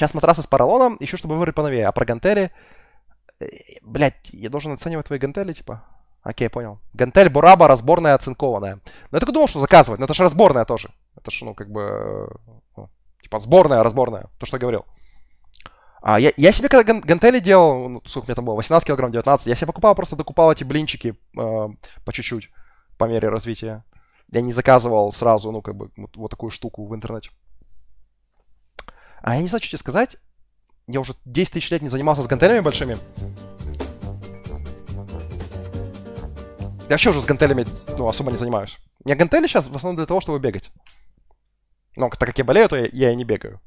Сейчас матрасы с поролоном, еще чтобы выбрать поновее. А про гантели... э, Блять, я должен оценивать твои гантели, типа? Окей, понял. Гантель Бураба разборная, оцинкованная. Ну, я только думал, что заказывать, но это же разборная тоже. Это же, ну, как бы... э, ну, Типа сборная, разборная. То, что я говорил. А я, я себе когда ган- гантели делал, ну, сколько меня там было, 18 килограмм, 19, я себе покупал, просто докупал эти блинчики э, по чуть-чуть, по мере развития. Я не заказывал сразу, ну, как бы, вот, вот такую штуку в интернете. А я не знаю, что тебе сказать. Я уже 10 тысяч лет не занимался с гантелями большими. Я вообще уже с гантелями, ну, особо не занимаюсь. Меня гантели сейчас в основном для того, чтобы бегать. Но так как я болею, то я, я и не бегаю.